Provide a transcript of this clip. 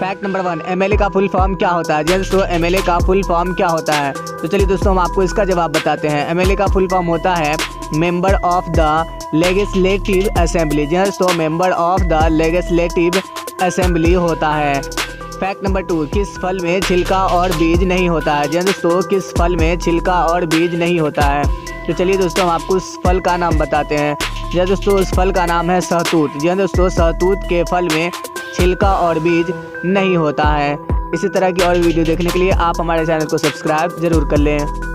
Fact number one MLA का full form क्या होता है? जी दोस्तों एमएलए का फुल फॉर्म क्या होता है? तो चलिए दोस्तों, हम आपको इसका जवाब बताते हैं। एमएलए का फुल फॉर्म होता है member of the legislative assembly जी दोस्तों member of the legislative assembly होता है। फैक्ट नंबर टू किस फल में छिलका और बीज नहीं होता है? जी दोस्तों किस फल में छिलका और बीज नहीं होता है? तो चलिए दोस्तों, हम आपको उस फल का नाम बताते हैं। जी दोस्तों उस फल का नाम है सहतूत। जी दोस्तों सहतूत के फल में छिलका और बीज नहीं होता है। इसी तरह की और वीडियो देखने के लिए आप हमारे चैनल को सब्सक्राइब ज़रूर कर लें।